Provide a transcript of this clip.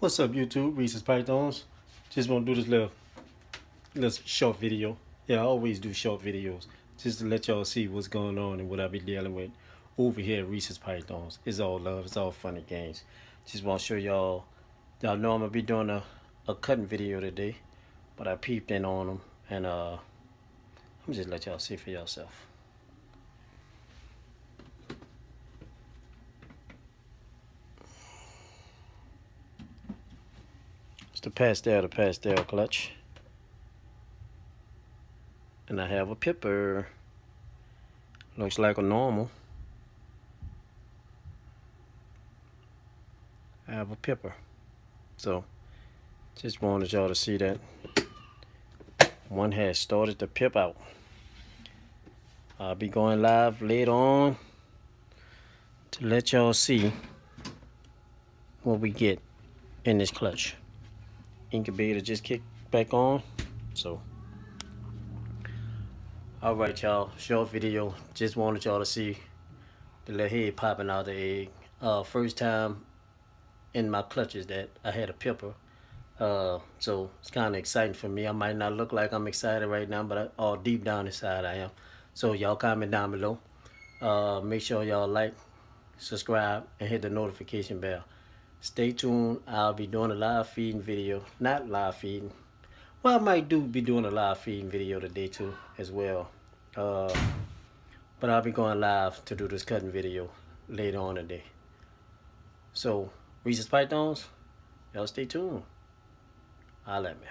What's up YouTube, Reese's Pythons? Just want to do this little, little short video. Yeah, I always do short videos. Just to let y'all see what's going on and what I be dealing with over here Reese's Pythons. It's all love, it's all funny games. Just want to show y'all, y'all know I'm going to be doing a, a cutting video today. But I peeped in on them and uh, I'm just let y'all see for yourself. It's the pastel, the pastel clutch. And I have a pipper. Looks like a normal. I have a pipper. So, just wanted y'all to see that. One has started to pip out. I'll be going live later on to let y'all see what we get in this clutch incubator just kicked back on. So all right y'all. Short video. Just wanted y'all to see the little head popping out the egg. Uh first time in my clutches that i had a pipper uh so it's kind of exciting for me. I might not look like i'm excited right now but I, all deep down inside i am. So y'all comment down below. Uh make sure y'all like subscribe and hit the notification bell stay tuned. I'll be doing a live feeding video. Not live feeding. Well, I might do be doing a live feeding video today too as well. Uh, but I'll be going live to do this cutting video later on today. So, Reese's Pythons, y'all stay tuned. I'll let me.